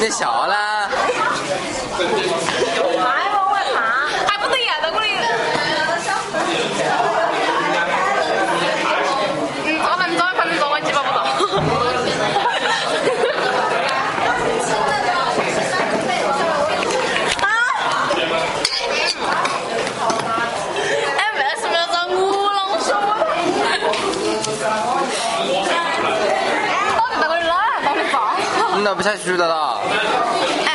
你笑啦。还往外爬，还不得呀？到我的。嗯，找人找一分钟，我记不不到。哎，为什么要找我老说？到底到我的哪？到底放？你咋不下去了呢